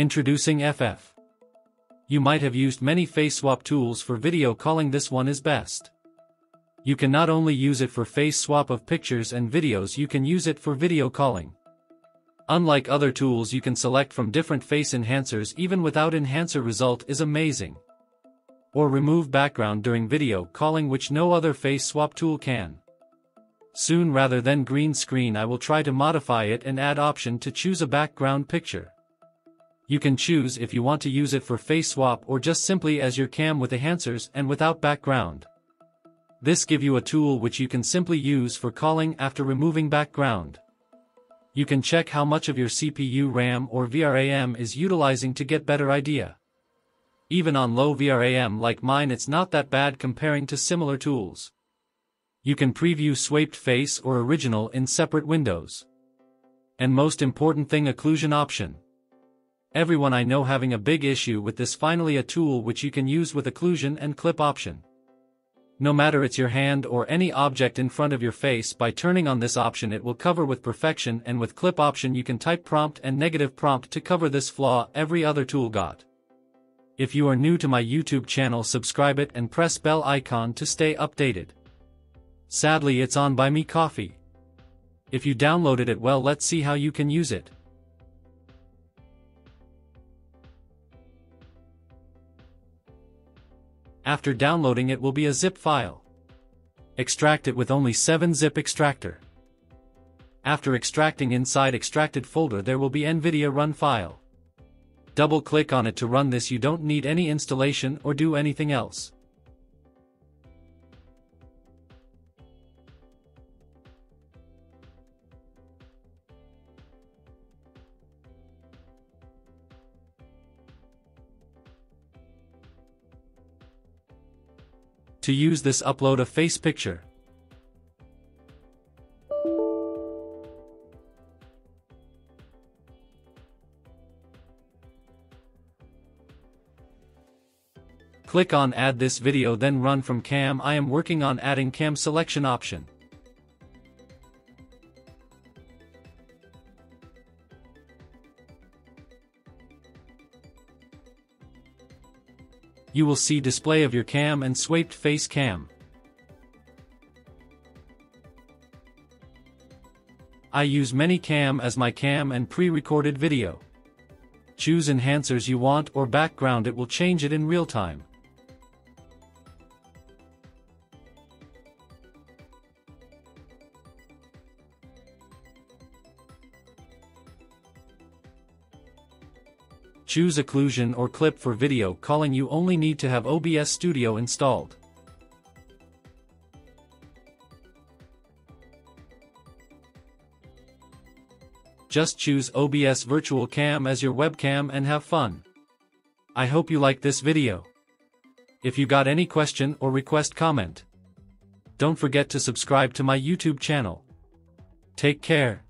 Introducing FF. You might have used many face swap tools for video calling this one is best. You can not only use it for face swap of pictures and videos you can use it for video calling. Unlike other tools you can select from different face enhancers even without enhancer result is amazing. Or remove background during video calling which no other face swap tool can. Soon rather than green screen I will try to modify it and add option to choose a background picture. You can choose if you want to use it for face swap or just simply as your cam with enhancers and without background. This give you a tool which you can simply use for calling after removing background you can check how much of your CPU RAM or VRAM is utilizing to get better idea. Even on low VRAM like mine it's not that bad comparing to similar tools. You can preview swaped face or original in separate windows. And most important thing occlusion option. Everyone I know having a big issue with this finally a tool which you can use with occlusion and CLIP option no matter it's your hand or any object in front of your face by turning on this option it will cover with perfection and with CLIP option you can type prompt and negative prompt to cover this flaw every other tool got. If you are new to my YouTube channel subscribe it and press bell icon to stay updated. Sadly it's on Buy Me Coffee. If you downloaded it well let's see how you can use it. After downloading it will be a zip file. Extract it with only 7-zip extractor. After extracting inside extracted folder there will be NVIDIA run file. Double-click on it to run this you don't need any installation or do anything else. To use this upload a face picture. Click on add this video then run from cam I am working on adding cam selection option. You will see display of your cam and swaped face cam. I use ManyCam as my cam and pre-recorded video. Choose enhancers you want or background it will change it in real time. Choose occlusion or CLIP for video calling you only need to have OBS Studio installed. Just choose OBS Virtual Cam as your webcam and have fun. I hope you like this video. If you got any question or request comment. Don't forget to subscribe to my YouTube channel. Take care.